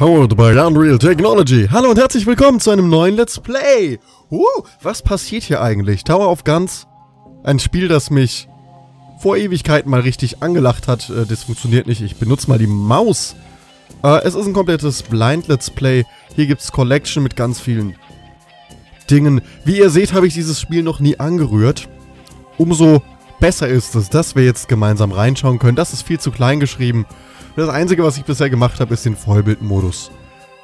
Powered by Unreal Technology. Hallo und herzlich willkommen zu einem neuen Let's Play. Uh, was passiert hier eigentlich? Tower of Guns, ein Spiel, das mich vor Ewigkeiten mal richtig angelacht hat. Äh, das funktioniert nicht, ich benutze mal die Maus. Äh, es ist ein komplettes Blind Let's Play. Hier gibt es Collection mit ganz vielen Dingen. Wie ihr seht, habe ich dieses Spiel noch nie angerührt. Umso besser ist es, dass wir jetzt gemeinsam reinschauen können. Das ist viel zu klein geschrieben. Das Einzige, was ich bisher gemacht habe, ist den Vollbildmodus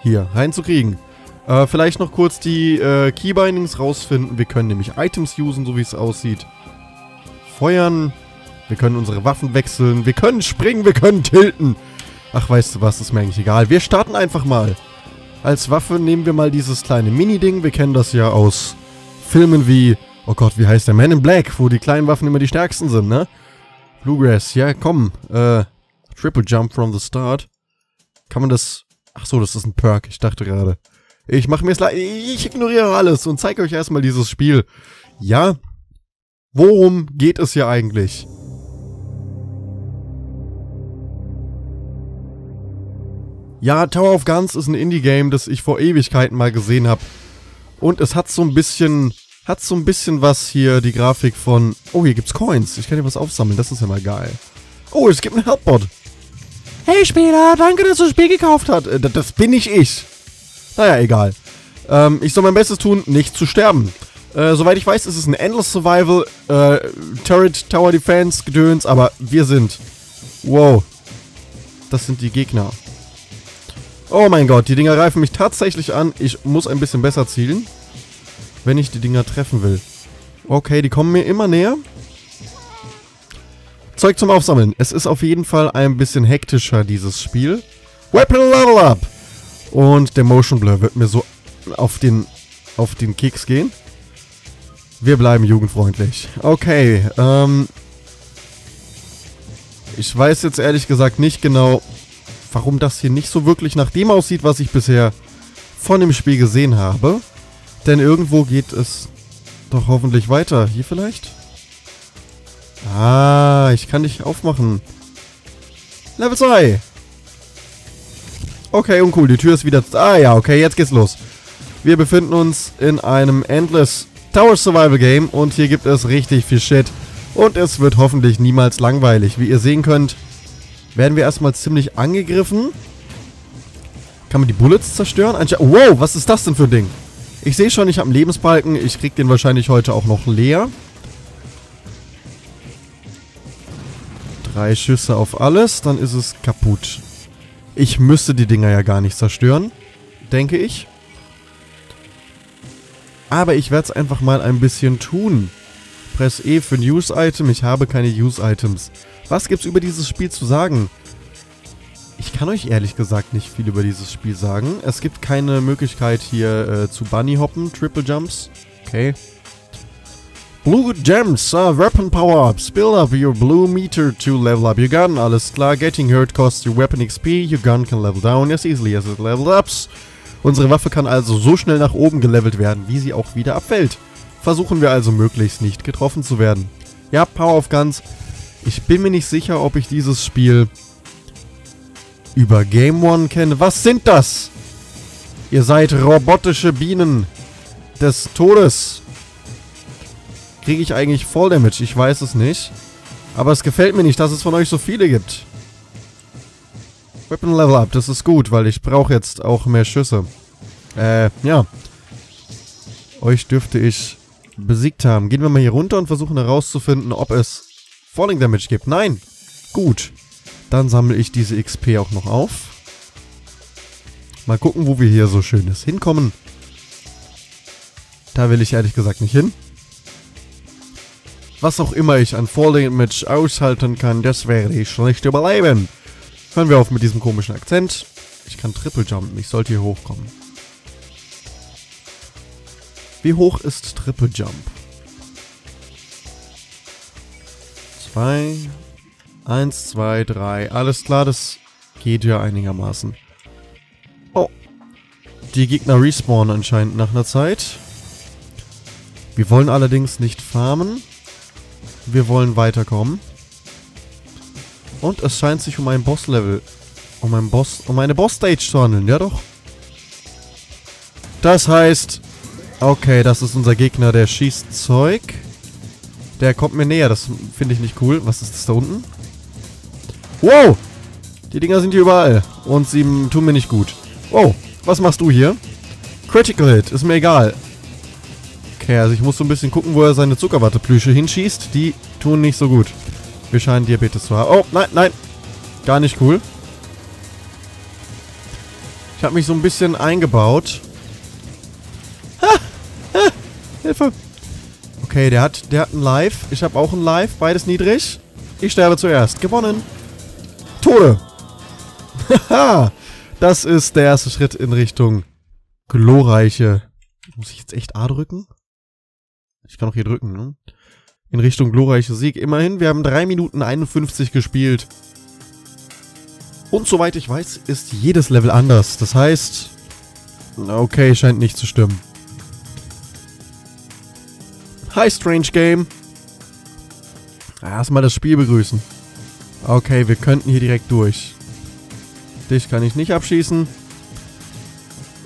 hier reinzukriegen. Äh, vielleicht noch kurz die äh, Keybindings rausfinden. Wir können nämlich Items usen, so wie es aussieht. Feuern. Wir können unsere Waffen wechseln. Wir können springen, wir können tilten. Ach, weißt du was, ist mir eigentlich egal. Wir starten einfach mal. Als Waffe nehmen wir mal dieses kleine Mini-Ding. Wir kennen das ja aus Filmen wie... Oh Gott, wie heißt der? Man in Black, wo die kleinen Waffen immer die stärksten sind, ne? Bluegrass, ja komm. Äh, Triple Jump from the start. Kann man das... Ach so, das ist ein Perk. Ich dachte gerade. Ich mache mir es Ich ignoriere alles und zeige euch erstmal dieses Spiel. Ja? Worum geht es hier eigentlich? Ja, Tower of Guns ist ein Indie-Game, das ich vor Ewigkeiten mal gesehen habe. Und es hat so ein bisschen... Hat so ein bisschen was hier, die Grafik von... Oh, hier gibt's Coins. Ich kann hier was aufsammeln. Das ist ja mal geil. Oh, es gibt einen Helpbot. Hey Spieler, danke, dass du das Spiel gekauft hast. Äh, das bin nicht ich. Naja, egal. Ähm, ich soll mein Bestes tun, nicht zu sterben. Äh, soweit ich weiß, ist es ein Endless Survival, äh, Turret, Tower Defense, Gedöns, aber wir sind... Wow. Das sind die Gegner. Oh mein Gott, die Dinger greifen mich tatsächlich an. Ich muss ein bisschen besser zielen, wenn ich die Dinger treffen will. Okay, die kommen mir immer näher. Zeug zum Aufsammeln. Es ist auf jeden Fall ein bisschen hektischer, dieses Spiel. Weapon Level Up! Und der Motion Blur wird mir so auf den, auf den Keks gehen. Wir bleiben jugendfreundlich. Okay, ähm... Ich weiß jetzt ehrlich gesagt nicht genau, warum das hier nicht so wirklich nach dem aussieht, was ich bisher von dem Spiel gesehen habe. Denn irgendwo geht es doch hoffentlich weiter. Hier vielleicht? Ah, ich kann dich aufmachen. Level 2. Okay, uncool. Die Tür ist wieder... Ah ja, okay, jetzt geht's los. Wir befinden uns in einem Endless Tower Survival Game und hier gibt es richtig viel Shit. Und es wird hoffentlich niemals langweilig. Wie ihr sehen könnt, werden wir erstmal ziemlich angegriffen. Kann man die Bullets zerstören? Wow, was ist das denn für ein Ding? Ich sehe schon, ich habe einen Lebensbalken. Ich krieg den wahrscheinlich heute auch noch leer. Drei Schüsse auf alles, dann ist es kaputt. Ich müsste die Dinger ja gar nicht zerstören, denke ich. Aber ich werde es einfach mal ein bisschen tun. Press E für News-Item. Ich habe keine Use-Items. Was gibt's über dieses Spiel zu sagen? Ich kann euch ehrlich gesagt nicht viel über dieses Spiel sagen. Es gibt keine Möglichkeit hier äh, zu Bunny-Hoppen, Triple Jumps. Okay. Blue Gems, uh, Weapon Power-Ups. Build up your blue meter to level up your gun. Alles klar. Getting hurt costs your weapon XP. Your gun can level down as easily as it level ups. Unsere Waffe kann also so schnell nach oben gelevelt werden, wie sie auch wieder abfällt. Versuchen wir also möglichst nicht getroffen zu werden. Ja, Power of Guns. Ich bin mir nicht sicher, ob ich dieses Spiel über Game One kenne. Was sind das? Ihr seid robotische Bienen des Todes. Kriege ich eigentlich Fall Damage? Ich weiß es nicht. Aber es gefällt mir nicht, dass es von euch so viele gibt. Weapon Level Up, das ist gut, weil ich brauche jetzt auch mehr Schüsse. Äh, ja. Euch dürfte ich besiegt haben. Gehen wir mal hier runter und versuchen herauszufinden, ob es Falling Damage gibt. Nein! Gut. Dann sammle ich diese XP auch noch auf. Mal gucken, wo wir hier so schönes hinkommen. Da will ich ehrlich gesagt nicht hin. Was auch immer ich an Falling Damage aushalten kann, das werde ich nicht überleben. Hören wir auf mit diesem komischen Akzent. Ich kann Triple Jumpen. Ich sollte hier hochkommen. Wie hoch ist Triple Jump? Zwei. Eins, zwei, drei. Alles klar, das geht ja einigermaßen. Oh. Die Gegner respawnen anscheinend nach einer Zeit. Wir wollen allerdings nicht farmen. Wir wollen weiterkommen. Und es scheint sich um ein Boss-Level... Um meinen Boss, um meine Boss-Stage zu handeln. Ja doch. Das heißt... Okay, das ist unser Gegner, der schießt Zeug. Der kommt mir näher, das finde ich nicht cool. Was ist das da unten? Wow! Die Dinger sind hier überall. Und sie tun mir nicht gut. Wow, was machst du hier? Critical Hit, ist mir egal. Okay, also ich muss so ein bisschen gucken, wo er seine Zuckerwatteplüsche hinschießt. Die tun nicht so gut. Wir scheinen Diabetes zu haben. Oh, nein, nein. Gar nicht cool. Ich habe mich so ein bisschen eingebaut. Ha! ha Hilfe! Okay, der hat, der hat ein Live. Ich habe auch ein Live. Beides niedrig. Ich sterbe zuerst. Gewonnen. Tode. Haha. das ist der erste Schritt in Richtung glorreiche... Muss ich jetzt echt A drücken? Ich kann auch hier drücken, ne? In Richtung glorreiche Sieg. Immerhin, wir haben 3 Minuten 51 gespielt. Und soweit ich weiß, ist jedes Level anders. Das heißt... Okay, scheint nicht zu stimmen. Hi, Strange Game. Erstmal das Spiel begrüßen. Okay, wir könnten hier direkt durch. Dich kann ich nicht abschießen.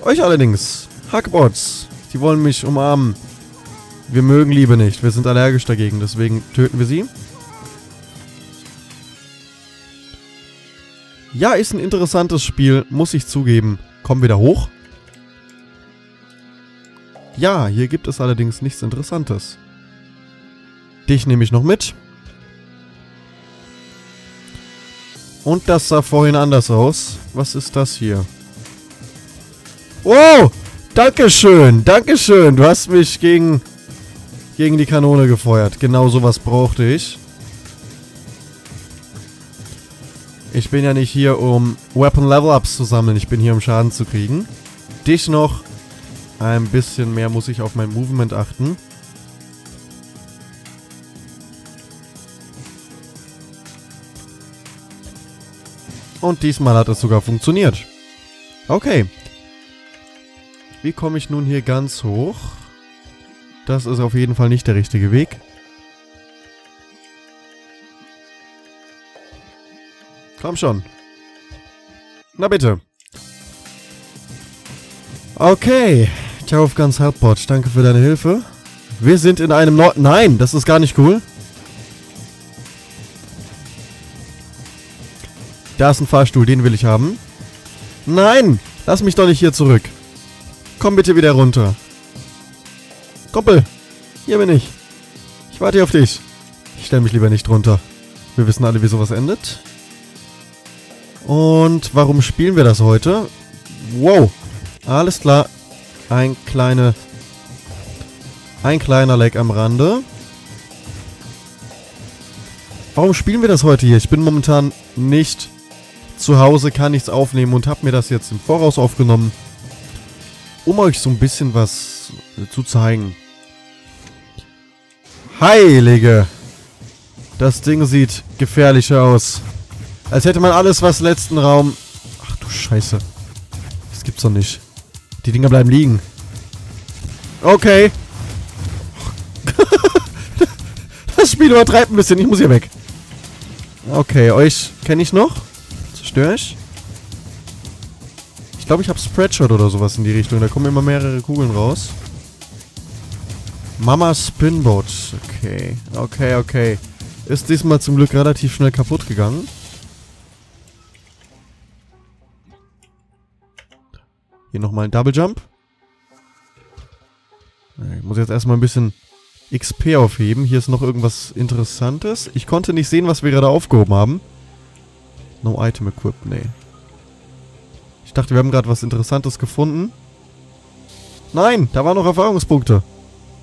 Euch allerdings. Hackbots. Die wollen mich umarmen. Wir mögen Liebe nicht. Wir sind allergisch dagegen. Deswegen töten wir sie. Ja, ist ein interessantes Spiel. Muss ich zugeben. Kommen wir da hoch? Ja, hier gibt es allerdings nichts Interessantes. Dich nehme ich noch mit. Und das sah vorhin anders aus. Was ist das hier? Wow! Dankeschön, Dankeschön. Du hast mich gegen, gegen die Kanone gefeuert. Genau sowas brauchte ich. Ich bin ja nicht hier, um Weapon Level Ups zu sammeln. Ich bin hier, um Schaden zu kriegen. Dich noch. Ein bisschen mehr muss ich auf mein Movement achten. Und diesmal hat es sogar funktioniert. Okay. Wie komme ich nun hier ganz hoch? Das ist auf jeden Fall nicht der richtige Weg. Komm schon. Na bitte. Okay. Chaufgans Hardbot, danke für deine Hilfe. Wir sind in einem Nord... Nein, das ist gar nicht cool. Da ist ein Fahrstuhl, den will ich haben. Nein! Lass mich doch nicht hier zurück. Komm bitte wieder runter. Koppel, hier bin ich. Ich warte hier auf dich. Ich stelle mich lieber nicht runter. Wir wissen alle, wie sowas endet. Und warum spielen wir das heute? Wow. Alles klar. Ein kleine... Ein kleiner Leck am Rande. Warum spielen wir das heute hier? Ich bin momentan nicht zu Hause, kann nichts aufnehmen und habe mir das jetzt im Voraus aufgenommen, um euch so ein bisschen was zu zeigen. Heilige! Das Ding sieht gefährlich aus. Als hätte man alles, was letzten Raum... Ach du Scheiße. Das gibt's doch nicht. Die Dinger bleiben liegen. Okay. das Spiel übertreibt ein bisschen. Ich muss hier weg. Okay, euch kenne ich noch. Störe ich? Ich glaube, ich habe Spreadshot oder sowas in die Richtung. Da kommen immer mehrere Kugeln raus. Mama Spinboat. Okay. Okay, okay. Ist diesmal zum Glück relativ schnell kaputt gegangen. Hier nochmal ein Double Jump. Ich muss jetzt erstmal ein bisschen XP aufheben. Hier ist noch irgendwas Interessantes. Ich konnte nicht sehen, was wir gerade aufgehoben haben. No item equipped, nee. Ich dachte, wir haben gerade was Interessantes gefunden. Nein, da waren noch Erfahrungspunkte.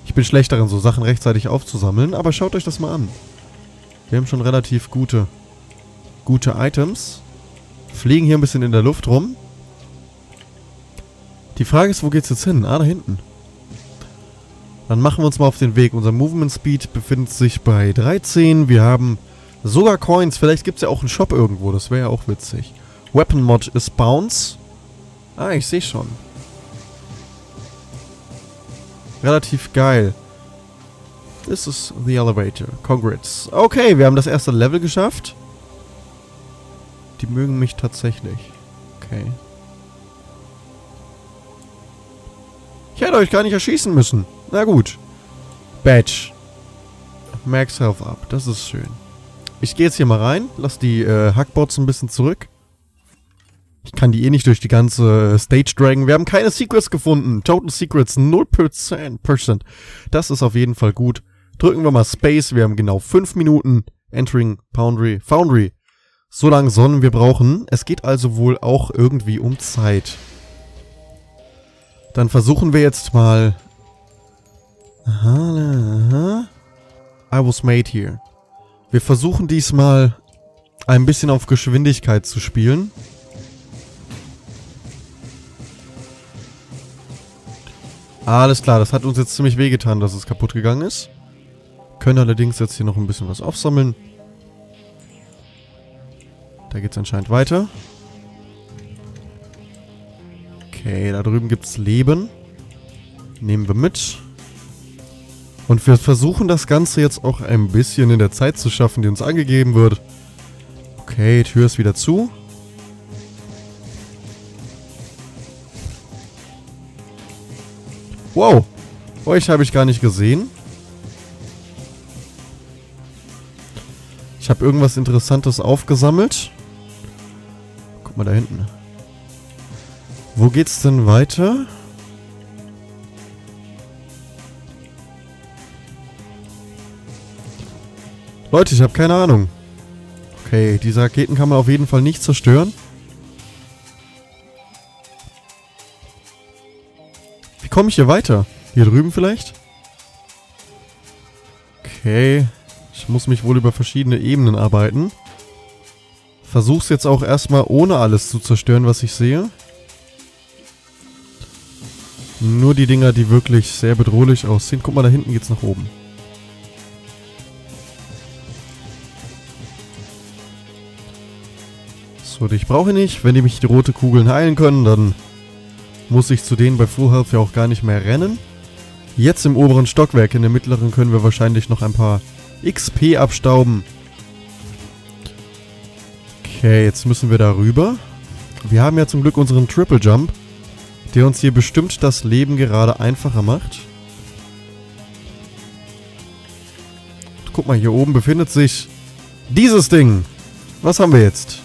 Ich bin schlecht darin, so Sachen rechtzeitig aufzusammeln, aber schaut euch das mal an. Wir haben schon relativ gute, gute Items. Fliegen hier ein bisschen in der Luft rum. Die Frage ist, wo geht's jetzt hin? Ah, da hinten. Dann machen wir uns mal auf den Weg. Unser Movement Speed befindet sich bei 13. Wir haben Sogar Coins. Vielleicht gibt es ja auch einen Shop irgendwo. Das wäre ja auch witzig. Weapon Mod ist Bounce. Ah, ich sehe schon. Relativ geil. This is the elevator. Congrats. Okay, wir haben das erste Level geschafft. Die mögen mich tatsächlich. Okay. Ich hätte euch gar nicht erschießen müssen. Na gut. Badge. Max Health up. Das ist schön. Ich gehe jetzt hier mal rein. Lass die äh, Hackbots ein bisschen zurück. Ich kann die eh nicht durch die ganze äh, Stage dragen. Wir haben keine Secrets gefunden. Total Secrets 0%. Das ist auf jeden Fall gut. Drücken wir mal Space. Wir haben genau 5 Minuten. Entering Foundry. Foundry. So lange sollen wir brauchen. Es geht also wohl auch irgendwie um Zeit. Dann versuchen wir jetzt mal... Aha, aha. I was made here. Wir versuchen diesmal ein bisschen auf Geschwindigkeit zu spielen. Alles klar, das hat uns jetzt ziemlich wehgetan, dass es kaputt gegangen ist. Können allerdings jetzt hier noch ein bisschen was aufsammeln. Da geht es anscheinend weiter. Okay, da drüben gibt es Leben. Nehmen wir mit. Und wir versuchen das Ganze jetzt auch ein bisschen in der Zeit zu schaffen, die uns angegeben wird. Okay, Tür ist wieder zu. Wow, euch habe ich gar nicht gesehen. Ich habe irgendwas Interessantes aufgesammelt. Guck mal da hinten. Wo geht's denn weiter? Leute, ich habe keine Ahnung. Okay, diese Raketen kann man auf jeden Fall nicht zerstören. Wie komme ich hier weiter? Hier drüben vielleicht? Okay. Ich muss mich wohl über verschiedene Ebenen arbeiten. Versuch's jetzt auch erstmal ohne alles zu zerstören, was ich sehe. Nur die Dinger, die wirklich sehr bedrohlich aussehen. Guck mal, da hinten geht's nach oben. So, ich brauche nicht. Wenn die mich die rote Kugeln heilen können, dann muss ich zu denen bei Full Health ja auch gar nicht mehr rennen. Jetzt im oberen Stockwerk, in der mittleren können wir wahrscheinlich noch ein paar XP abstauben. Okay, jetzt müssen wir da rüber. Wir haben ja zum Glück unseren Triple Jump der uns hier bestimmt das Leben gerade einfacher macht. Guck mal, hier oben befindet sich dieses Ding. Was haben wir jetzt?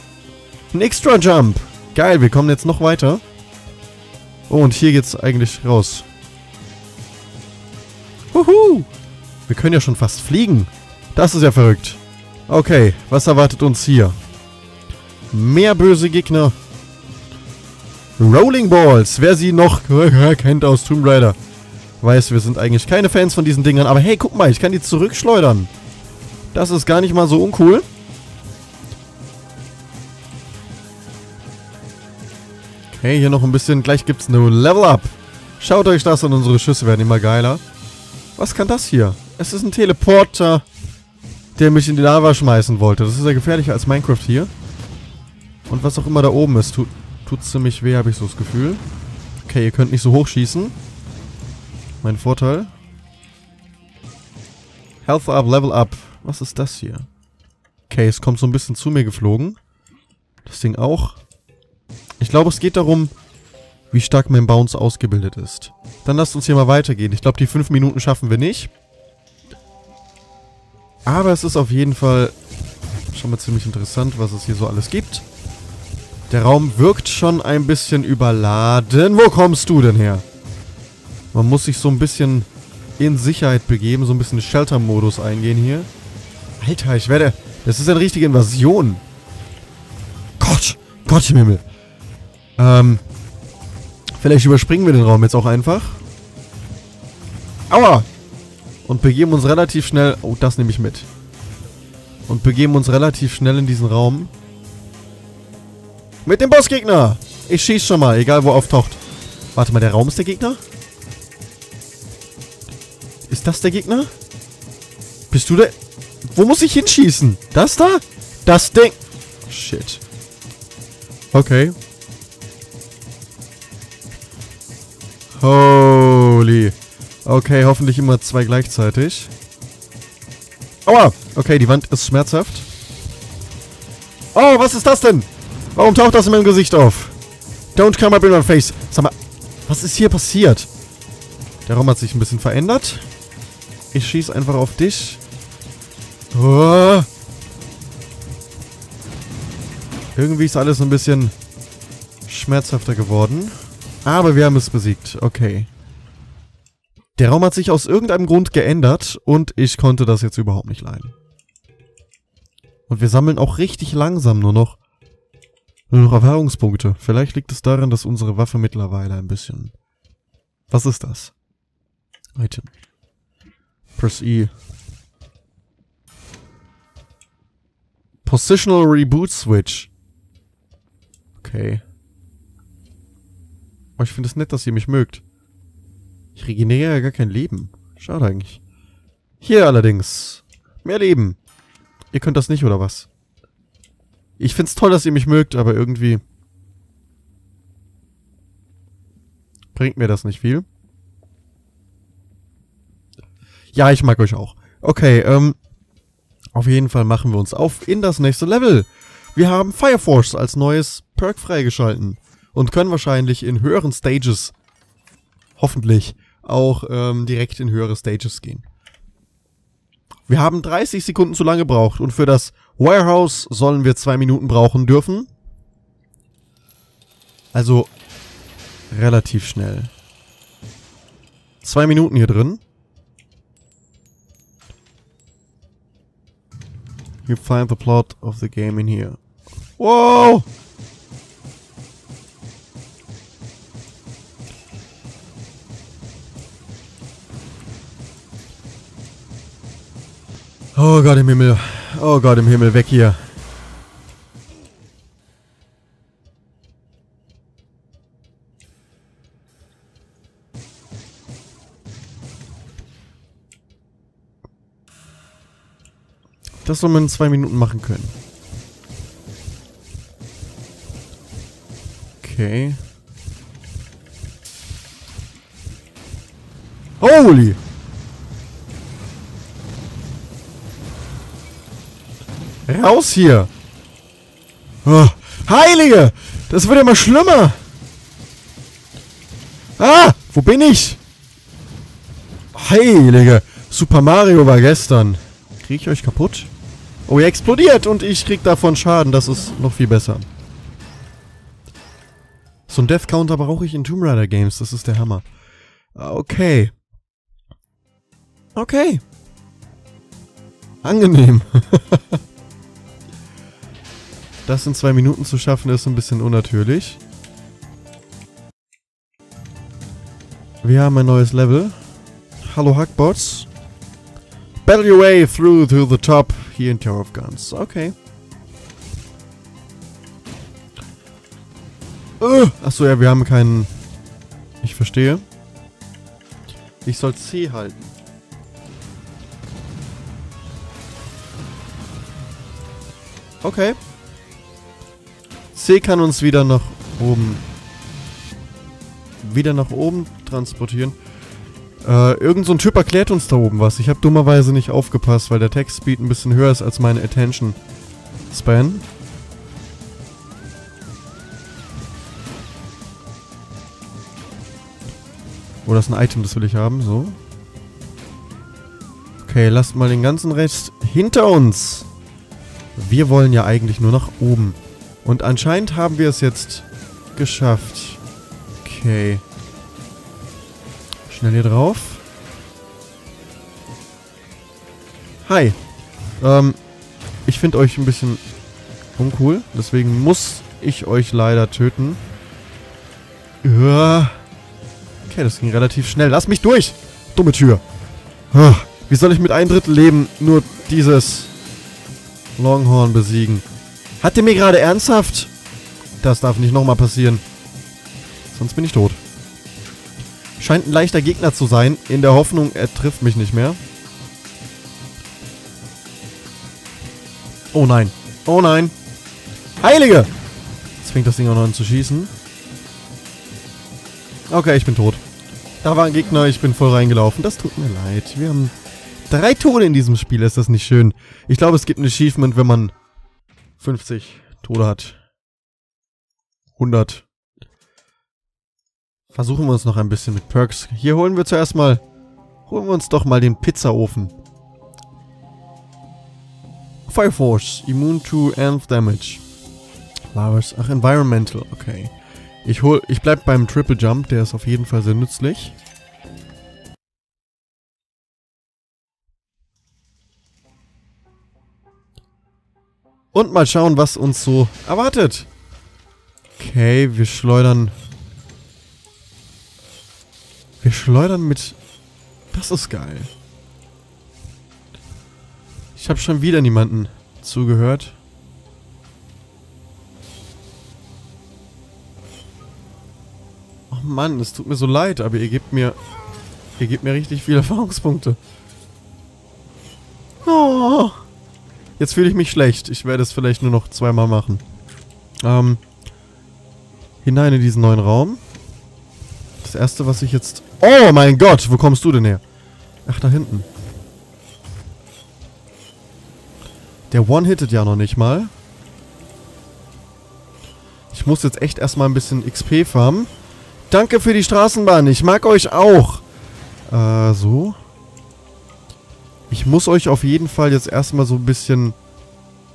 Ein Extra Jump. Geil, wir kommen jetzt noch weiter. Oh, und hier geht's eigentlich raus. Huhu! Wir können ja schon fast fliegen. Das ist ja verrückt. Okay, was erwartet uns hier? Mehr böse Gegner. Rolling Balls. Wer sie noch kennt aus Tomb Raider, weiß, wir sind eigentlich keine Fans von diesen Dingern. Aber hey, guck mal, ich kann die zurückschleudern. Das ist gar nicht mal so uncool. Okay, hier noch ein bisschen. Gleich gibt's eine Level Up. Schaut euch das an, unsere Schüsse werden immer geiler. Was kann das hier? Es ist ein Teleporter, der mich in die Lava schmeißen wollte. Das ist ja gefährlicher als Minecraft hier. Und was auch immer da oben ist, tut Tut ziemlich weh, habe ich so das Gefühl. Okay, ihr könnt nicht so hoch schießen. Mein Vorteil. Health up, Level up. Was ist das hier? Okay, es kommt so ein bisschen zu mir geflogen. Das Ding auch. Ich glaube, es geht darum, wie stark mein Bounce ausgebildet ist. Dann lasst uns hier mal weitergehen. Ich glaube, die 5 Minuten schaffen wir nicht. Aber es ist auf jeden Fall schon mal ziemlich interessant, was es hier so alles gibt. Der Raum wirkt schon ein bisschen überladen. Wo kommst du denn her? Man muss sich so ein bisschen in Sicherheit begeben, so ein bisschen Shelter-Modus eingehen hier. Alter, ich werde... Das ist eine richtige Invasion. Gott, Gott im Himmel. Ähm, vielleicht überspringen wir den Raum jetzt auch einfach. Aua! Und begeben uns relativ schnell... Oh, das nehme ich mit. Und begeben uns relativ schnell in diesen Raum. Mit dem Bossgegner. Ich schieß schon mal, egal wo auftaucht. Warte mal, der Raum ist der Gegner? Ist das der Gegner? Bist du der... Wo muss ich hinschießen? Das da? Das Ding... Shit. Okay. Holy. Okay, hoffentlich immer zwei gleichzeitig. Aua! Okay, die Wand ist schmerzhaft. Oh, was ist das denn? Warum taucht das in meinem Gesicht auf? Don't come up in my face. Sag mal, was ist hier passiert? Der Raum hat sich ein bisschen verändert. Ich schieße einfach auf dich. Oh. Irgendwie ist alles ein bisschen schmerzhafter geworden. Aber wir haben es besiegt. Okay. Der Raum hat sich aus irgendeinem Grund geändert und ich konnte das jetzt überhaupt nicht leiden. Und wir sammeln auch richtig langsam nur noch, nur noch Erfahrungspunkte. Vielleicht liegt es daran, dass unsere Waffe mittlerweile ein bisschen... Was ist das? Item. Press E. Positional Reboot Switch. Okay. Aber ich finde es nett, dass ihr mich mögt. Ich regeneriere ja gar kein Leben. Schade eigentlich. Hier allerdings. Mehr Leben. Ihr könnt das nicht, oder was? Ich find's toll, dass ihr mich mögt, aber irgendwie... Bringt mir das nicht viel. Ja, ich mag euch auch. Okay, ähm... Auf jeden Fall machen wir uns auf in das nächste Level. Wir haben Fire Force als neues Perk freigeschalten. Und können wahrscheinlich in höheren Stages, hoffentlich, auch ähm, direkt in höhere Stages gehen. Wir haben 30 Sekunden zu lange gebraucht und für das Warehouse sollen wir zwei Minuten brauchen dürfen. Also relativ schnell. Zwei Minuten hier drin. You find the plot of the game in here. Whoa! Oh Gott im Himmel. Oh Gott im Himmel, weg hier. Das soll man in zwei Minuten machen können. Okay. Holy! Raus hier! Oh, Heilige! Das wird immer schlimmer! Ah! Wo bin ich? Heilige! Super Mario war gestern. Krieg ich euch kaputt? Oh, ihr explodiert und ich krieg davon Schaden. Das ist noch viel besser. So ein Death Counter brauche ich in Tomb Raider Games. Das ist der Hammer. Ah, okay. Okay. Angenehm. das in zwei Minuten zu schaffen, ist ein bisschen unnatürlich. Wir haben ein neues Level. Hallo Hackbots. Battle your way through to the top here in Tower of Guns. Okay. Uh, achso, ja, wir haben keinen... Ich verstehe. Ich soll C halten. Okay. C kann uns wieder nach oben... Wieder nach oben transportieren. Äh, irgend so ein Typ erklärt uns da oben was. Ich habe dummerweise nicht aufgepasst, weil der Textspeed ein bisschen höher ist als meine Attention Span. Oh, das ist ein Item, das will ich haben. So. Okay, lasst mal den ganzen Rest hinter uns. Wir wollen ja eigentlich nur nach oben. Und anscheinend haben wir es jetzt geschafft. Okay. Schnell hier drauf. Hi. Ähm, ich finde euch ein bisschen uncool. Deswegen muss ich euch leider töten. Okay, das ging relativ schnell. Lass mich durch! Dumme Tür. Wie soll ich mit ein Drittel Leben nur dieses Longhorn besiegen? Hat der mir gerade ernsthaft? Das darf nicht nochmal passieren. Sonst bin ich tot. Scheint ein leichter Gegner zu sein, in der Hoffnung, er trifft mich nicht mehr. Oh nein. Oh nein. Heilige! Jetzt fängt das Ding auch noch an zu schießen. Okay, ich bin tot. Da war ein Gegner, ich bin voll reingelaufen. Das tut mir leid. Wir haben drei Tode in diesem Spiel. Ist das nicht schön? Ich glaube, es gibt ein Achievement, wenn man 50 Tode hat. 100. Versuchen wir uns noch ein bisschen mit Perks. Hier holen wir zuerst mal... Holen wir uns doch mal den Pizzaofen. Fire Force. Immune to Nth Damage. Flowers. Ach, Environmental. Okay. Ich hol... Ich bleib beim Triple Jump. Der ist auf jeden Fall sehr nützlich. Und mal schauen, was uns so erwartet. Okay, wir schleudern... Wir schleudern mit... Das ist geil. Ich habe schon wieder niemanden zugehört. Oh Mann, es tut mir so leid, aber ihr gebt mir... Ihr gebt mir richtig viele Erfahrungspunkte. Oh... Jetzt fühle ich mich schlecht. Ich werde es vielleicht nur noch zweimal machen. Ähm, hinein in diesen neuen Raum. Das erste, was ich jetzt... Oh mein Gott, wo kommst du denn her? Ach, da hinten. Der One-Hittet ja noch nicht mal. Ich muss jetzt echt erstmal ein bisschen XP farmen. Danke für die Straßenbahn. Ich mag euch auch. Äh, so. Ich muss euch auf jeden Fall jetzt erstmal so ein bisschen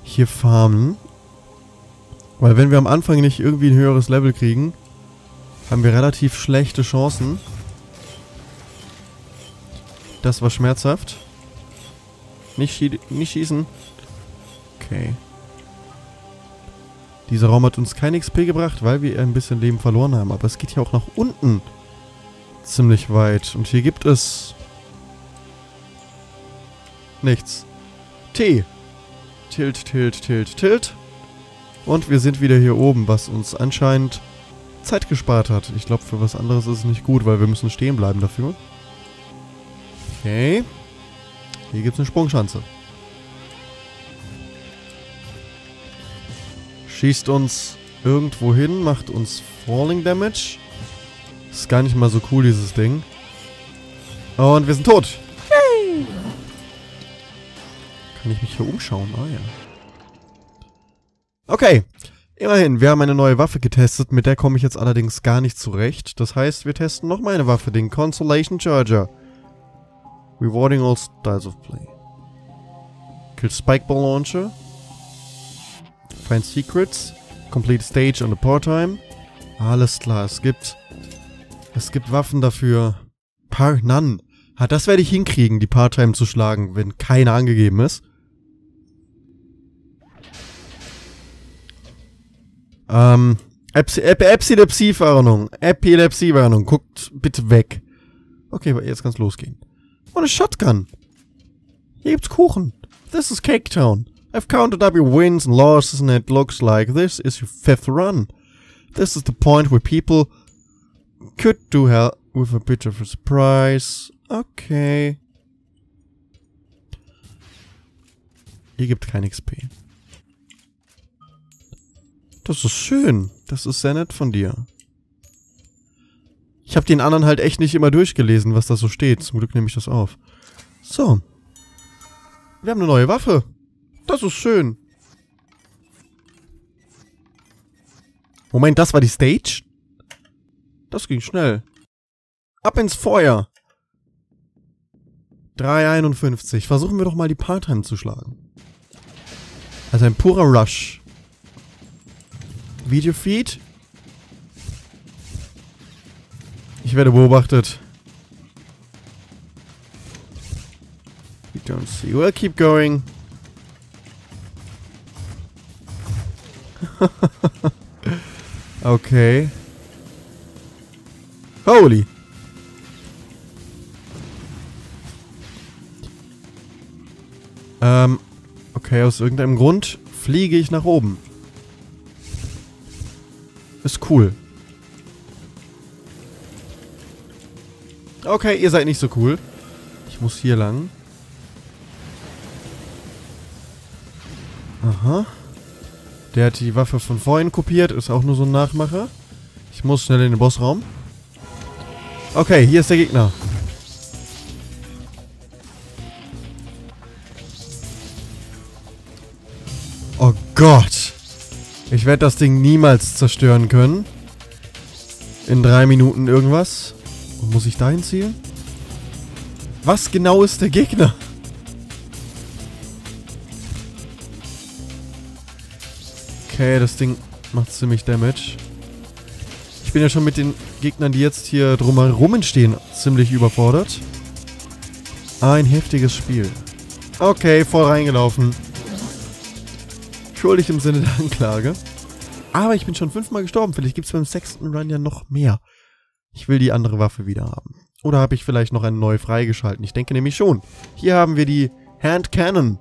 hier farmen. Weil wenn wir am Anfang nicht irgendwie ein höheres Level kriegen, haben wir relativ schlechte Chancen. Das war schmerzhaft. Nicht, schie nicht schießen. Okay. Dieser Raum hat uns kein XP gebracht, weil wir ein bisschen Leben verloren haben. Aber es geht hier auch nach unten ziemlich weit. Und hier gibt es Nichts. T. Tilt, tilt, tilt, tilt. Und wir sind wieder hier oben, was uns anscheinend Zeit gespart hat. Ich glaube, für was anderes ist es nicht gut, weil wir müssen stehen bleiben dafür. Okay. Hier gibt es eine Sprungschanze. Schießt uns irgendwo hin, macht uns Falling Damage. Ist gar nicht mal so cool, dieses Ding. Und wir sind tot. Kann ich mich hier umschauen? Ah ja. Okay. Immerhin, wir haben eine neue Waffe getestet, mit der komme ich jetzt allerdings gar nicht zurecht. Das heißt, wir testen noch mal eine Waffe, den Consolation Charger. Rewarding all styles of play. Kill Spikeball Launcher. Find Secrets. Complete Stage on the Part-Time. Alles klar, es gibt... Es gibt Waffen dafür. Par... None. Das werde ich hinkriegen, die Part-Time zu schlagen, wenn keine angegeben ist. Ähm, Epilepsie-Warnung. Epilepsie-Warnung. Guckt bitte weg. Okay, jetzt kann's losgehen. Und eine Shotgun. Hier gibt's Kuchen. This is Cake Town. I've counted up your wins and losses and it looks like this is your fifth run. This is the point where people could do hell with a bit of a surprise. Okay. Hier gibt kein XP. Das ist schön. Das ist sehr nett von dir. Ich habe den anderen halt echt nicht immer durchgelesen, was da so steht. Zum Glück nehme ich das auf. So. Wir haben eine neue Waffe. Das ist schön. Moment, das war die Stage? Das ging schnell. Ab ins Feuer. 3,51. Versuchen wir doch mal die Part-Time zu schlagen. Also ein purer Rush. Videofeed. Ich werde beobachtet. We don't see. We'll keep going. okay. Holy. Ähm, okay, aus irgendeinem Grund fliege ich nach oben. Ist cool. Okay, ihr seid nicht so cool. Ich muss hier lang. Aha. Der hat die Waffe von vorhin kopiert. Ist auch nur so ein Nachmacher. Ich muss schnell in den Bossraum. Okay, hier ist der Gegner. Oh Gott. Ich werde das Ding niemals zerstören können. In drei Minuten irgendwas. Muss ich dahin zielen? Was genau ist der Gegner? Okay, das Ding macht ziemlich Damage. Ich bin ja schon mit den Gegnern, die jetzt hier drumherum entstehen, ziemlich überfordert. Ein heftiges Spiel. Okay, voll reingelaufen. Schuldig im Sinne der Anklage. Aber ich bin schon fünfmal gestorben. Vielleicht gibt es beim sechsten Run ja noch mehr. Ich will die andere Waffe wieder haben. Oder habe ich vielleicht noch eine neue freigeschalten? Ich denke nämlich schon. Hier haben wir die Hand Cannon.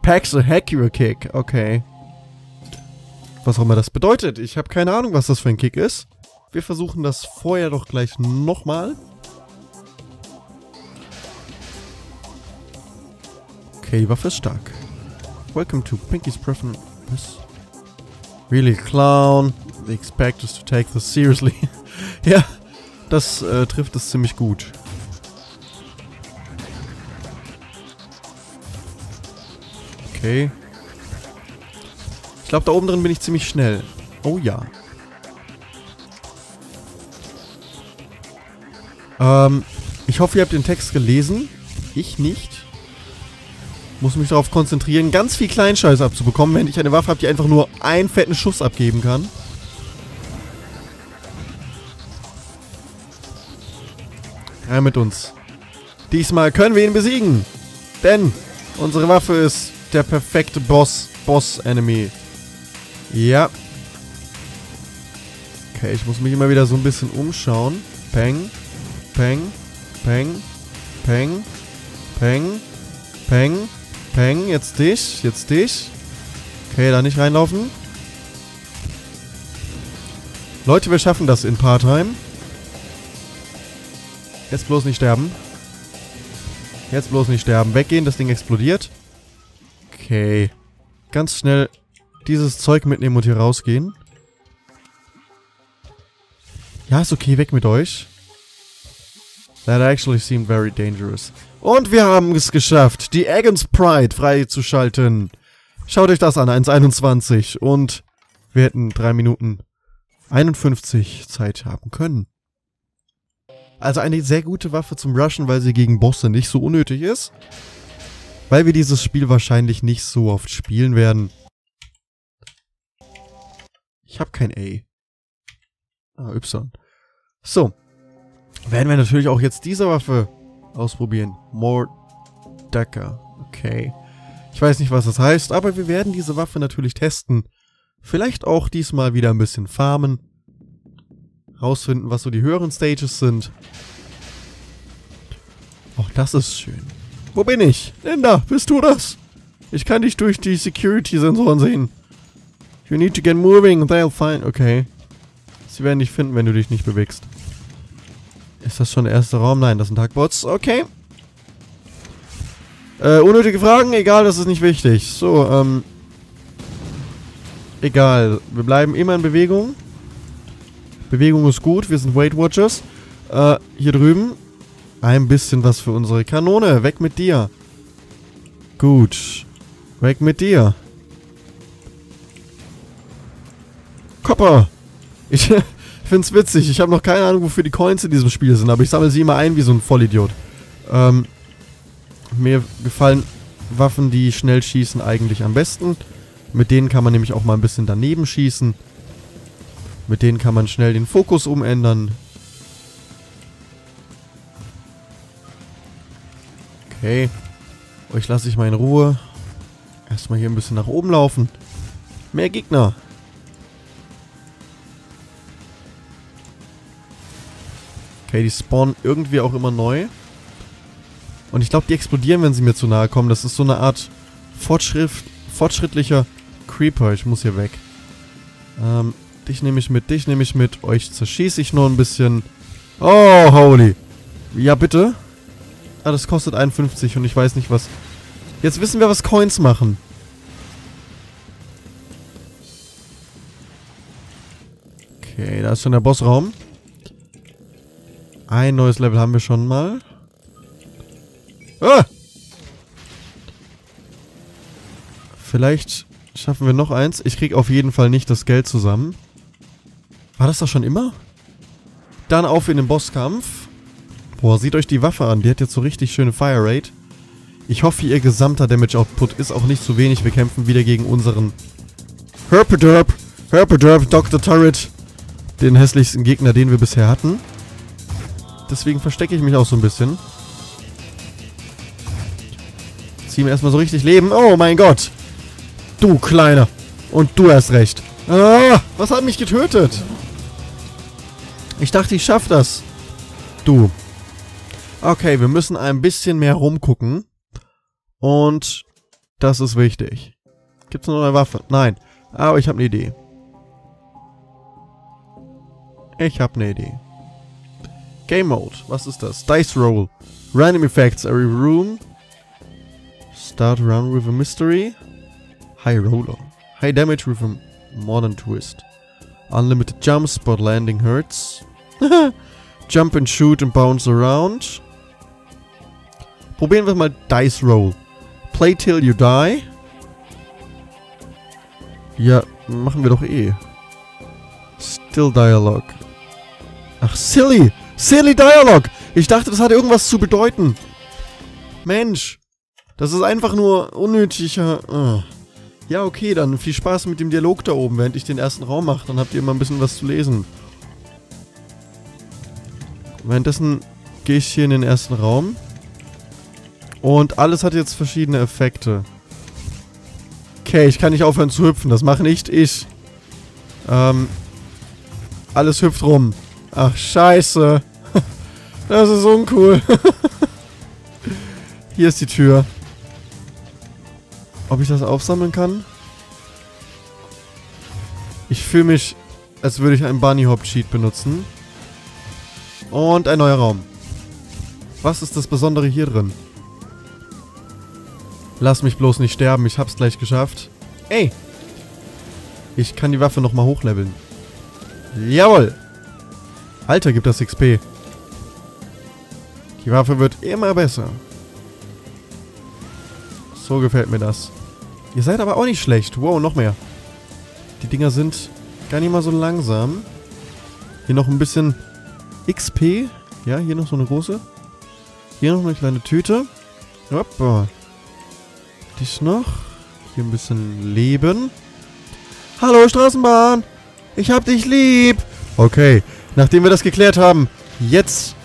Packs a Hackier Kick. Okay. Was auch immer das bedeutet. Ich habe keine Ahnung, was das für ein Kick ist. Wir versuchen das vorher doch gleich nochmal. Okay, die Waffe ist stark. Welcome to Pinky's Preference. Really, Clown? They expect us to take this seriously. ja, das äh, trifft es ziemlich gut. Okay. Ich glaube, da oben drin bin ich ziemlich schnell. Oh ja. Ähm, ich hoffe, ihr habt den Text gelesen. Ich nicht. Muss mich darauf konzentrieren, ganz viel Kleinscheiß abzubekommen, wenn ich eine Waffe habe, die einfach nur einen fetten Schuss abgeben kann. Ja, mit uns. Diesmal können wir ihn besiegen. Denn unsere Waffe ist der perfekte Boss. Boss-Enemy. Ja. Okay, ich muss mich immer wieder so ein bisschen umschauen. Peng. Peng. Peng. Peng. Peng. Peng. Peng. Jetzt dich. Jetzt dich. Okay, da nicht reinlaufen. Leute, wir schaffen das in Part-Time. Jetzt bloß nicht sterben. Jetzt bloß nicht sterben. Weggehen, das Ding explodiert. Okay. Ganz schnell dieses Zeug mitnehmen und hier rausgehen. Ja, ist okay, weg mit euch. That actually seemed very dangerous. Und wir haben es geschafft, die Agons Pride freizuschalten. Schaut euch das an, 1,21. Und wir hätten 3 Minuten 51 Zeit haben können. Also eine sehr gute Waffe zum Rushen, weil sie gegen Bosse nicht so unnötig ist. Weil wir dieses Spiel wahrscheinlich nicht so oft spielen werden. Ich habe kein A. Ah, Y. So. Werden wir natürlich auch jetzt diese Waffe ausprobieren. More Decker. Okay. Ich weiß nicht, was das heißt, aber wir werden diese Waffe natürlich testen. Vielleicht auch diesmal wieder ein bisschen farmen rausfinden, was so die höheren Stages sind. Auch das ist schön. Wo bin ich? Linda, bist du das? Ich kann dich durch die Security-Sensoren sehen. You need to get moving, they'll find... Okay. Sie werden dich finden, wenn du dich nicht bewegst. Ist das schon der erste Raum? Nein, das sind Hackbots. Okay. Äh, unnötige Fragen? Egal, das ist nicht wichtig. So, ähm... Egal. Wir bleiben immer in Bewegung. Bewegung ist gut, wir sind Weight Watchers. Äh, hier drüben. Ein bisschen was für unsere Kanone. Weg mit dir. Gut. Weg mit dir. Kopper. Ich find's witzig. Ich habe noch keine Ahnung, wofür die Coins in diesem Spiel sind, aber ich sammle sie immer ein wie so ein Vollidiot. Ähm, mir gefallen Waffen, die schnell schießen, eigentlich am besten. Mit denen kann man nämlich auch mal ein bisschen daneben schießen. Mit denen kann man schnell den Fokus umändern. Okay. Euch lasse ich mal in Ruhe. Erstmal hier ein bisschen nach oben laufen. Mehr Gegner. Okay, die spawnen irgendwie auch immer neu. Und ich glaube, die explodieren, wenn sie mir zu nahe kommen. Das ist so eine Art Fortschritt, fortschrittlicher Creeper. Ich muss hier weg. Ähm, Dich nehme ich mit, dich nehme ich mit. Euch zerschieße ich nur ein bisschen. Oh, holy. Ja, bitte. Ah, das kostet 51 und ich weiß nicht was. Jetzt wissen wir, was Coins machen. Okay, da ist schon der Bossraum. Ein neues Level haben wir schon mal. Ah! Vielleicht Schaffen wir noch eins. Ich krieg auf jeden Fall nicht das Geld zusammen. War das doch schon immer? Dann auf in den Bosskampf. Boah, sieht euch die Waffe an. Die hat jetzt so richtig schöne Fire Rate. Ich hoffe, ihr gesamter Damage Output ist auch nicht zu wenig. Wir kämpfen wieder gegen unseren Herpederp, Herpederp, Dr. Turret. Den hässlichsten Gegner, den wir bisher hatten. Deswegen verstecke ich mich auch so ein bisschen. Ziehen wir erstmal so richtig Leben. Oh mein Gott. Du, Kleiner. Und du hast recht. Ah, was hat mich getötet? Ich dachte, ich schaff das. Du. Okay, wir müssen ein bisschen mehr rumgucken. Und das ist wichtig. Gibt's noch eine Waffe? Nein. Aber ich habe eine Idee. Ich habe eine Idee. Game Mode. Was ist das? Dice Roll. Random Effects. Every room. Start round with a mystery. High Roller. High damage with a modern twist. Unlimited jumps, but landing hurts. Jump and shoot and bounce around. Probieren wir mal Dice Roll. Play till you die. Ja, machen wir doch eh. Still Dialogue. Ach, silly. Silly Dialogue. Ich dachte, das hat irgendwas zu bedeuten. Mensch. Das ist einfach nur unnötiger... Uh. Ja, okay, dann viel Spaß mit dem Dialog da oben, während ich den ersten Raum mache. Dann habt ihr immer ein bisschen was zu lesen. Währenddessen gehe ich hier in den ersten Raum. Und alles hat jetzt verschiedene Effekte. Okay, ich kann nicht aufhören zu hüpfen. Das mache nicht ich. Ähm, alles hüpft rum. Ach, scheiße. Das ist uncool. Hier ist die Tür. Ob ich das aufsammeln kann? Ich fühle mich, als würde ich einen Bunny Hop Cheat benutzen. Und ein neuer Raum. Was ist das Besondere hier drin? Lass mich bloß nicht sterben, ich hab's gleich geschafft. Ey! Ich kann die Waffe nochmal hochleveln. Jawohl! Alter, gibt das XP. Die Waffe wird immer besser. So gefällt mir das. Ihr seid aber auch nicht schlecht. Wow, noch mehr. Die Dinger sind gar nicht mal so langsam. Hier noch ein bisschen XP. Ja, hier noch so eine große. Hier noch eine kleine Tüte. Hoppa. Dies noch. Hier ein bisschen Leben. Hallo Straßenbahn. Ich hab dich lieb. Okay, nachdem wir das geklärt haben, jetzt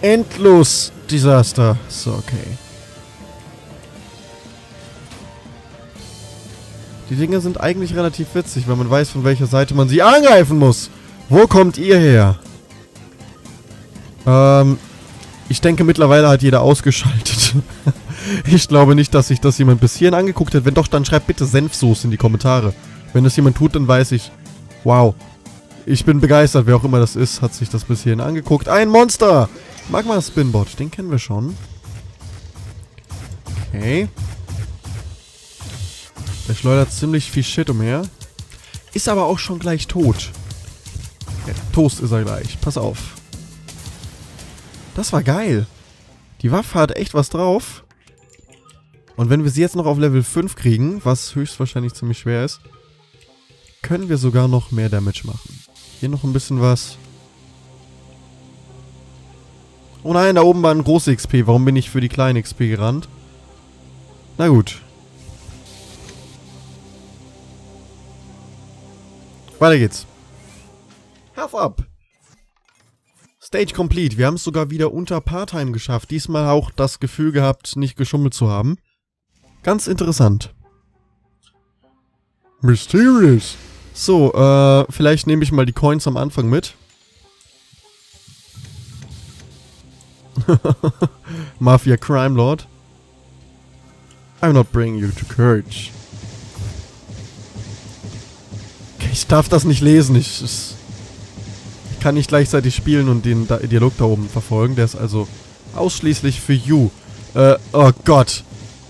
endlos Desaster. So, okay. Die Dinger sind eigentlich relativ witzig, weil man weiß, von welcher Seite man sie angreifen muss. Wo kommt ihr her? Ähm, ich denke, mittlerweile hat jeder ausgeschaltet. ich glaube nicht, dass sich das jemand bis hierhin angeguckt hat. Wenn doch, dann schreibt bitte Senfsoße in die Kommentare. Wenn das jemand tut, dann weiß ich, wow. Ich bin begeistert, wer auch immer das ist, hat sich das bis hierhin angeguckt. Ein Monster! Magma Spinbot, den kennen wir schon. Okay. Der schleudert ziemlich viel Shit umher. Ist aber auch schon gleich tot. Ja, Toast ist er gleich. Pass auf. Das war geil. Die Waffe hat echt was drauf. Und wenn wir sie jetzt noch auf Level 5 kriegen, was höchstwahrscheinlich ziemlich schwer ist, können wir sogar noch mehr Damage machen. Hier noch ein bisschen was. Oh nein, da oben war ein große XP. Warum bin ich für die kleine XP gerannt? Na gut. Weiter geht's. Half up. Stage complete. Wir haben es sogar wieder unter Part-Time geschafft. Diesmal auch das Gefühl gehabt, nicht geschummelt zu haben. Ganz interessant. Mysterious. So, äh, vielleicht nehme ich mal die Coins am Anfang mit. Mafia Crime Lord. I'm not bringing you to Courage. Ich darf das nicht lesen. Ich, ich, kann nicht gleichzeitig spielen und den Dialog da oben verfolgen. Der ist also ausschließlich für you. Äh, oh Gott.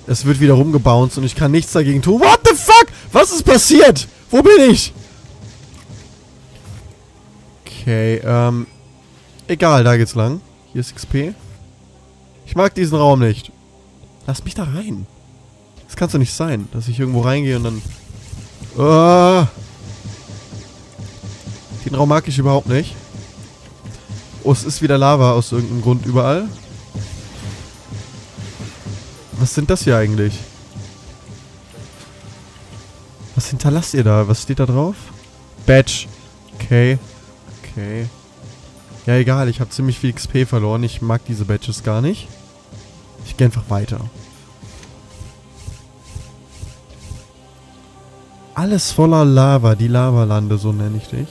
Es wird wieder rumgebounced und ich kann nichts dagegen tun. What the fuck? Was ist passiert? Wo bin ich? Okay, ähm... Egal, da geht's lang. Hier ist XP. Ich mag diesen Raum nicht. Lass mich da rein. Das kann doch nicht sein, dass ich irgendwo reingehe und dann Oh. Den Raum mag ich überhaupt nicht. Oh, es ist wieder Lava aus irgendeinem Grund überall. Was sind das hier eigentlich? Was hinterlasst ihr da? Was steht da drauf? Badge. Okay. Okay. Ja, egal. Ich habe ziemlich viel XP verloren. Ich mag diese Badges gar nicht. Ich gehe einfach weiter. Alles voller Lava. Die Lavalande, so nenne ich dich.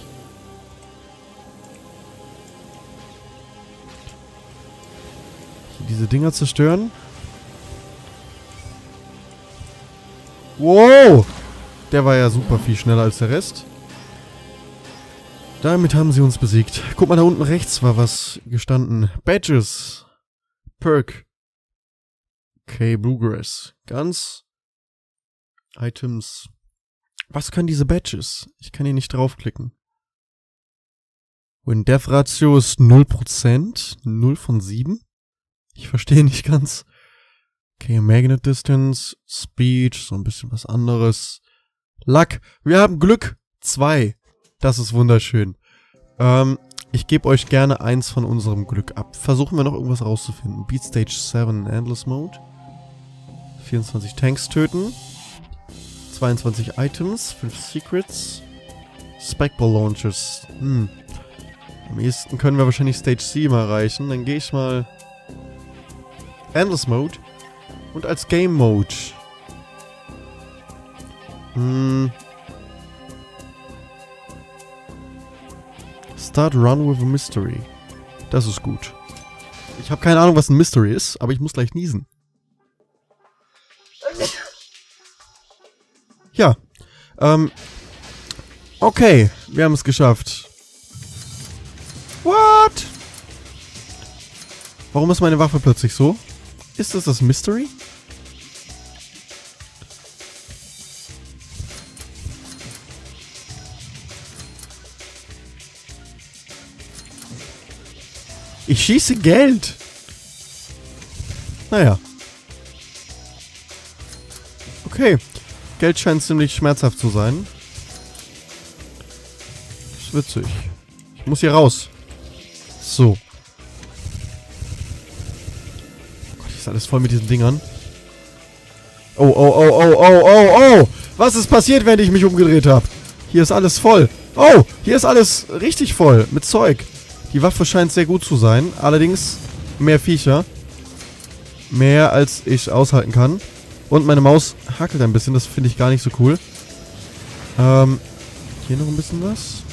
Diese Dinger zerstören. Wow! Der war ja super viel schneller als der Rest. Damit haben sie uns besiegt. Guck mal, da unten rechts war was gestanden. Badges. Perk. Okay, Bluegrass. Ganz. Items. Was können diese Badges? Ich kann hier nicht draufklicken. Win Death Ratio ist 0%. 0 von 7. Ich verstehe nicht ganz. Okay, Magnet Distance, Speed, so ein bisschen was anderes. Luck, wir haben Glück. 2. Das ist wunderschön. Ähm, ich gebe euch gerne eins von unserem Glück ab. Versuchen wir noch irgendwas rauszufinden. Beat Stage 7 Endless Mode. 24 Tanks töten. 22 Items, 5 Secrets. Specball Launches. Hm. Am ehesten können wir wahrscheinlich Stage 7 erreichen. Dann gehe ich mal Endless Mode und als Game Mode. Hm. Start Run with a Mystery. Das ist gut. Ich habe keine Ahnung, was ein Mystery ist, aber ich muss gleich niesen. Ja. Ähm. Okay, wir haben es geschafft. What? Warum ist meine Waffe plötzlich so? Ist das das Mystery? Ich schieße Geld. Naja. Okay. Geld scheint ziemlich schmerzhaft zu sein. ist witzig. Ich muss hier raus. So. Oh Gott, ist alles voll mit diesen Dingern. Oh, oh, oh, oh, oh, oh, oh. Was ist passiert, wenn ich mich umgedreht habe? Hier ist alles voll. Oh, hier ist alles richtig voll mit Zeug. Die Waffe scheint sehr gut zu sein. Allerdings mehr Viecher. Mehr als ich aushalten kann. Und meine Maus hackelt ein bisschen. Das finde ich gar nicht so cool. Ähm, hier noch ein bisschen was.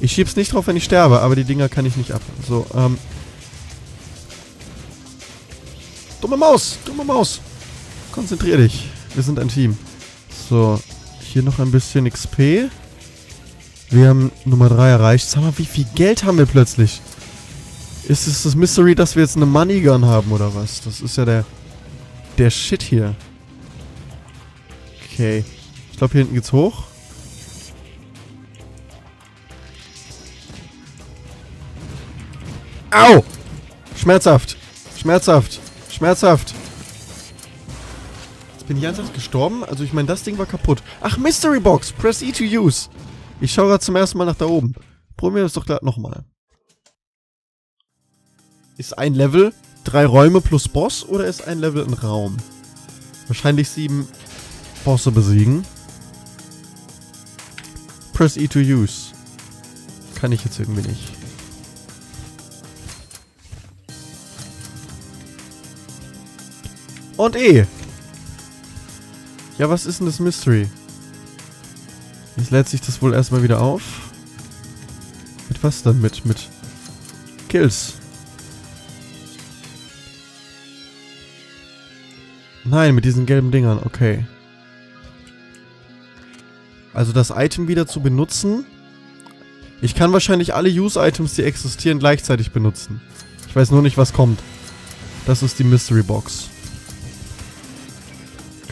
Ich schieb's nicht drauf, wenn ich sterbe, aber die Dinger kann ich nicht ab. So, ähm. Dumme Maus! Dumme Maus! Konzentrier dich. Wir sind ein Team. So, hier noch ein bisschen XP. Wir haben Nummer 3 erreicht. Sag mal, wie viel Geld haben wir plötzlich? Ist es das Mystery, dass wir jetzt eine Money Gun haben oder was? Das ist ja der... Der Shit hier. Okay. Ich glaube, hier hinten geht's hoch. Au! Schmerzhaft. Schmerzhaft. Schmerzhaft. Jetzt bin ich ernsthaft gestorben. Also ich meine, das Ding war kaputt. Ach, Mystery Box. Press E to use. Ich schaue gerade zum ersten Mal nach da oben. Probieren wir das doch gleich nochmal. Ist ein Level drei Räume plus Boss oder ist ein Level ein Raum? Wahrscheinlich sieben Bosse besiegen. Press E to use. Kann ich jetzt irgendwie nicht. Und E. Ja, was ist denn das Mystery? Jetzt lädt sich das wohl erstmal wieder auf. Mit was dann? Mit, mit Kills. Nein, mit diesen gelben Dingern. Okay. Also das Item wieder zu benutzen. Ich kann wahrscheinlich alle Use-Items, die existieren, gleichzeitig benutzen. Ich weiß nur nicht, was kommt. Das ist die Mystery Box.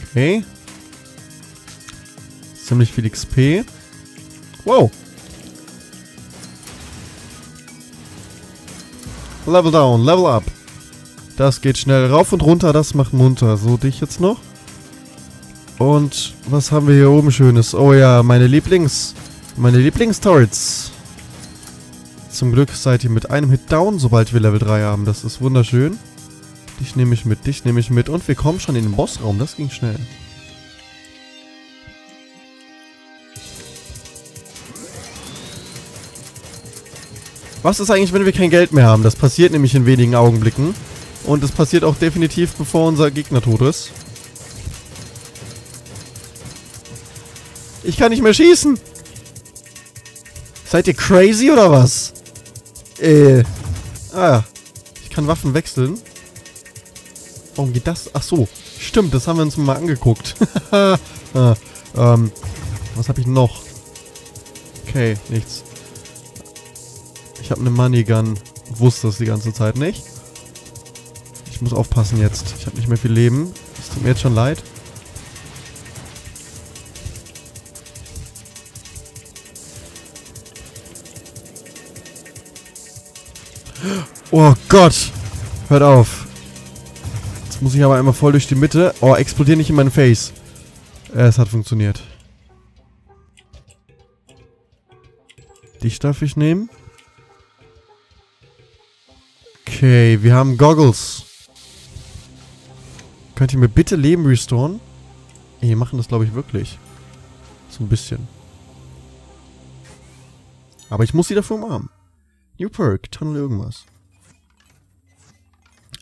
Okay ziemlich viel XP. Wow. Level down, level up. Das geht schnell rauf und runter, das macht munter. So, dich jetzt noch. Und was haben wir hier oben Schönes? Oh ja, meine Lieblings... Meine Lieblingsturrets. Zum Glück seid ihr mit einem Hit down, sobald wir Level 3 haben. Das ist wunderschön. Dich nehme ich mit, dich nehme ich mit. Und wir kommen schon in den Bossraum. Das ging schnell. Was ist eigentlich, wenn wir kein Geld mehr haben? Das passiert nämlich in wenigen Augenblicken. Und es passiert auch definitiv, bevor unser Gegner tot ist. Ich kann nicht mehr schießen. Seid ihr crazy oder was? Äh. Ah, ich kann Waffen wechseln. Warum geht das? Ach so, stimmt, das haben wir uns mal angeguckt. ah, ähm, was habe ich noch? Okay, nichts. Ich habe eine Money Gun. Wusste das die ganze Zeit nicht. Ich muss aufpassen jetzt. Ich habe nicht mehr viel Leben. Es tut mir jetzt schon leid. Oh Gott. Hört auf. Jetzt muss ich aber einmal voll durch die Mitte. Oh, explodier nicht in mein Face. Es hat funktioniert. Dich darf ich nehmen. Okay, wir haben Goggles. Könnt ihr mir bitte Leben restoren? Ey, die machen das, glaube ich, wirklich. So ein bisschen. Aber ich muss sie dafür umarmen. New Perk, Tunnel irgendwas.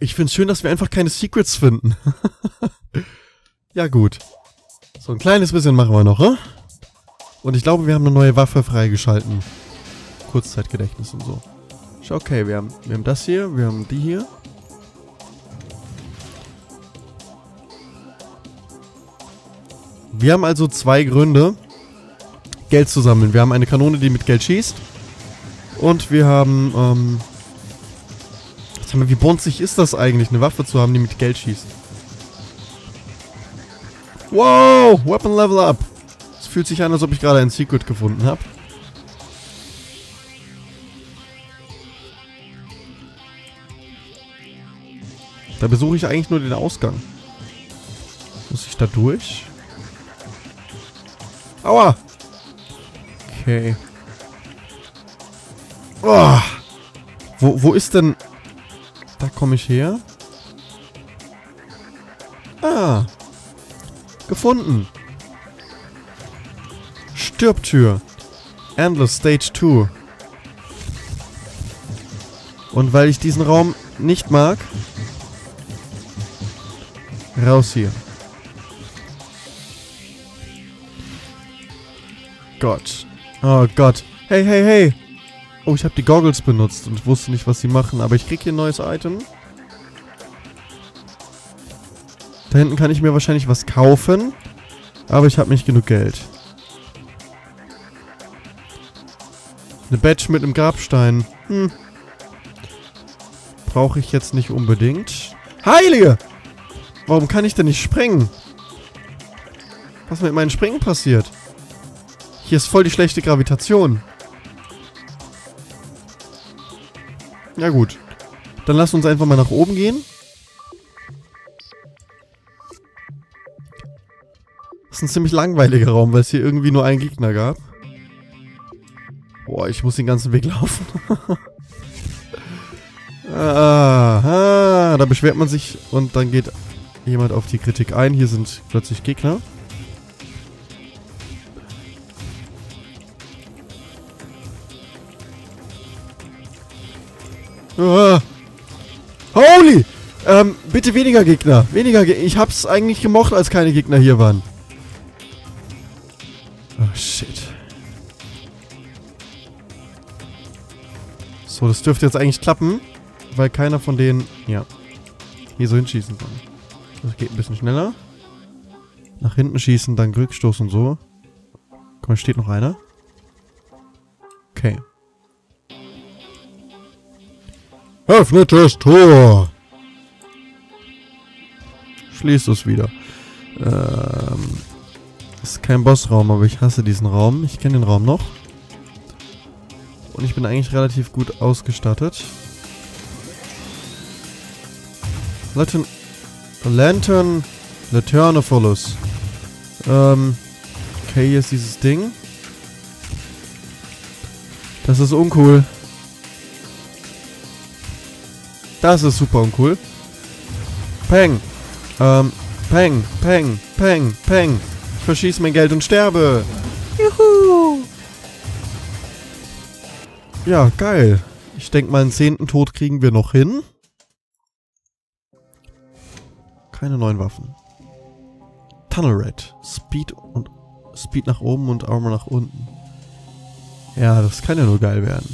Ich finde es schön, dass wir einfach keine Secrets finden. ja gut. So ein kleines bisschen machen wir noch, ne? Und ich glaube, wir haben eine neue Waffe freigeschalten. Kurzzeitgedächtnis und so. Okay, wir haben, wir haben das hier, wir haben die hier. Wir haben also zwei Gründe, Geld zu sammeln. Wir haben eine Kanone, die mit Geld schießt. Und wir haben, ähm... Sag mal, wie bonzig ist das eigentlich, eine Waffe zu haben, die mit Geld schießt? Wow! Weapon Level Up! Es fühlt sich an, als ob ich gerade ein Secret gefunden habe. Da besuche ich eigentlich nur den Ausgang. Muss ich da durch? Aua! Okay. Oh. Wo, wo ist denn... Da komme ich her. Ah. Gefunden. Stirbtür. Endless Stage 2. Und weil ich diesen Raum nicht mag, Raus hier. Gott. Oh Gott. Hey, hey, hey. Oh, ich habe die Goggles benutzt und wusste nicht, was sie machen. Aber ich krieg hier ein neues Item. Da hinten kann ich mir wahrscheinlich was kaufen. Aber ich habe nicht genug Geld. Eine Badge mit einem Grabstein. Hm. Brauche ich jetzt nicht unbedingt. Heilige! Warum kann ich denn nicht springen? Was mit meinen Springen passiert? Hier ist voll die schlechte Gravitation. Ja gut. Dann lass uns einfach mal nach oben gehen. Das ist ein ziemlich langweiliger Raum, weil es hier irgendwie nur einen Gegner gab. Boah, ich muss den ganzen Weg laufen. Aha, da beschwert man sich und dann geht jemand auf die Kritik ein. Hier sind plötzlich Gegner. Ah. Holy! Ähm, bitte weniger Gegner. Weniger Gegner. Ich hab's eigentlich gemocht, als keine Gegner hier waren. Oh, shit. So, das dürfte jetzt eigentlich klappen, weil keiner von denen, ja, hier so hinschießen kann. Das geht ein bisschen schneller. Nach hinten schießen, dann Rückstoß und so. Mal, steht noch einer. Okay. Öffnet das Tor! Schließt es wieder. Ähm, ist kein Bossraum, aber ich hasse diesen Raum. Ich kenne den Raum noch. Und ich bin eigentlich relativ gut ausgestattet. Leute, Lantern Laternophilus. Ähm, okay, hier ist dieses Ding. Das ist uncool. Das ist super uncool. Peng. Ähm, peng, peng, peng, peng. Ich verschieße mein Geld und sterbe. Juhu. Ja, geil. Ich denke mal, einen zehnten Tod kriegen wir noch hin. Keine neuen Waffen. Tunnel Red. Speed und Speed nach oben und Armor nach unten. Ja, das kann ja nur geil werden.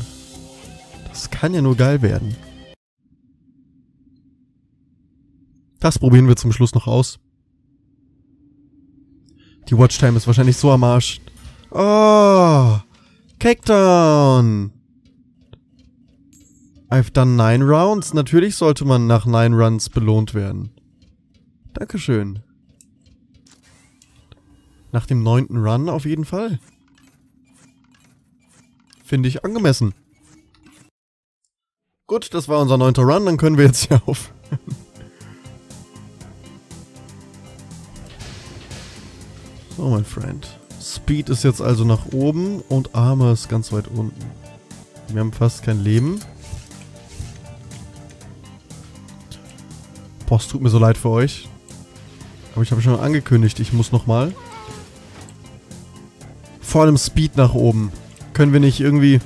Das kann ja nur geil werden. Das probieren wir zum Schluss noch aus. Die Watchtime ist wahrscheinlich so am Arsch. Oh! Cakedown! I've done nine rounds. Natürlich sollte man nach nine Runs belohnt werden. Dankeschön. Nach dem neunten Run auf jeden Fall. Finde ich angemessen. Gut, das war unser neunter Run, dann können wir jetzt hier auf. so, mein Freund. Speed ist jetzt also nach oben und Armor ist ganz weit unten. Wir haben fast kein Leben. Boah, es tut mir so leid für euch. Aber ich habe schon angekündigt, ich muss nochmal. Vor allem Speed nach oben. Können wir nicht irgendwie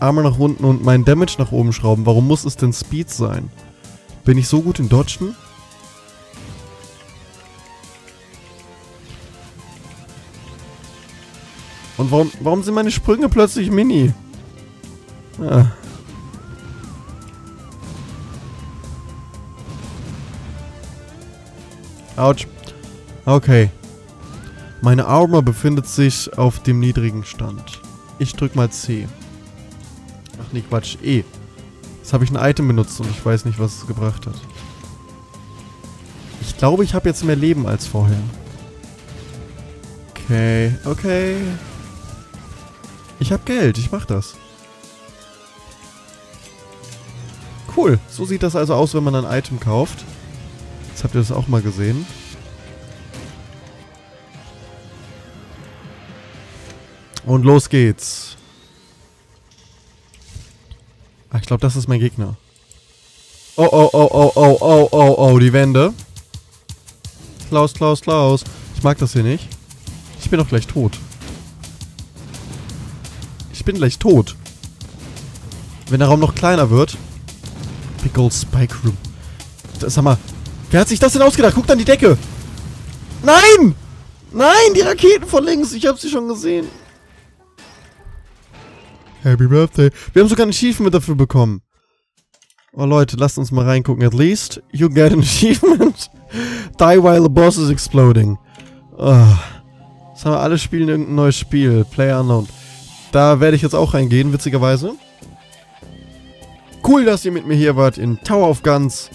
Armor nach unten und meinen Damage nach oben schrauben? Warum muss es denn Speed sein? Bin ich so gut in Dodgen? Und warum, warum sind meine Sprünge plötzlich mini? Ah. Autsch. Okay. Meine Armor befindet sich auf dem niedrigen Stand. Ich drück mal C. Ach nee, Quatsch, E. Jetzt habe ich ein Item benutzt und ich weiß nicht, was es gebracht hat. Ich glaube, ich habe jetzt mehr Leben als vorher. Okay, okay. Ich habe Geld, ich mach das. Cool, so sieht das also aus, wenn man ein Item kauft. Jetzt habt ihr das auch mal gesehen. Und los geht's. Ach, ich glaube, das ist mein Gegner. Oh, oh, oh, oh, oh, oh, oh, oh, die Wände. Klaus, Klaus, Klaus. Ich mag das hier nicht. Ich bin doch gleich tot. Ich bin gleich tot. Wenn der Raum noch kleiner wird. Big old Spike Room. Sag mal, Wer hat sich das denn ausgedacht? Guckt an die Decke. Nein! Nein, die Raketen von links. Ich habe sie schon gesehen. Happy Birthday. Wir haben sogar ein Achievement dafür bekommen. Oh Leute, lasst uns mal reingucken. At least you get an achievement. Die while the boss is exploding. Oh. Das haben wir alle spielen irgendein neues Spiel. Player Unknown. Da werde ich jetzt auch reingehen, witzigerweise. Cool, dass ihr mit mir hier wart in Tower of Guns.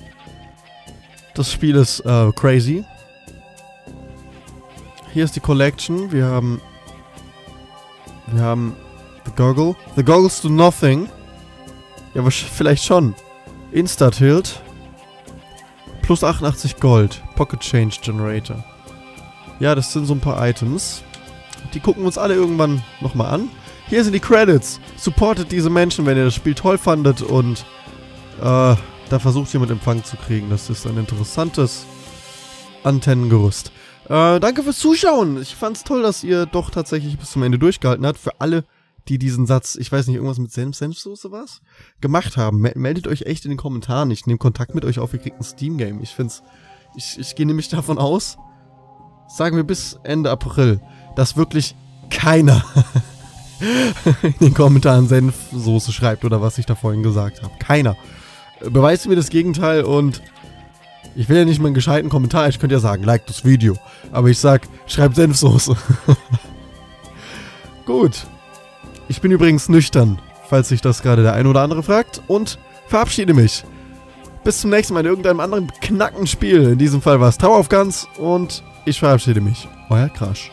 Das Spiel ist äh, crazy. Hier ist die Collection. Wir haben... Wir haben... The Goggle. The Goggles do nothing. Ja, aber vielleicht schon. Insta-Tilt. Plus 88 Gold. Pocket Change Generator. Ja, das sind so ein paar Items. Die gucken wir uns alle irgendwann nochmal an. Hier sind die Credits. Supportet diese Menschen, wenn ihr das Spiel toll fandet und äh, da versucht jemand Empfang zu kriegen. Das ist ein interessantes Antennengerüst. Äh, danke fürs Zuschauen. Ich fand's toll, dass ihr doch tatsächlich bis zum Ende durchgehalten habt. Für alle, die diesen Satz, ich weiß nicht, irgendwas mit Senf, Senfsoße was, gemacht haben. Meldet euch echt in den Kommentaren. Ich nehme Kontakt mit euch auf. Ihr kriegt ein Steam-Game. Ich find's, ich, ich gehe nämlich davon aus, sagen wir bis Ende April, dass wirklich keiner in den Kommentaren Senfsoße schreibt oder was ich da vorhin gesagt habe. Keiner beweist mir das Gegenteil und ich will ja nicht mal einen gescheiten Kommentar, ich könnte ja sagen, like das Video. Aber ich sag, schreib Senfsoße. Gut. Ich bin übrigens nüchtern, falls sich das gerade der ein oder andere fragt. Und verabschiede mich. Bis zum nächsten Mal in irgendeinem anderen knacken Spiel. In diesem Fall war es Tower of Guns und ich verabschiede mich. Euer Crash.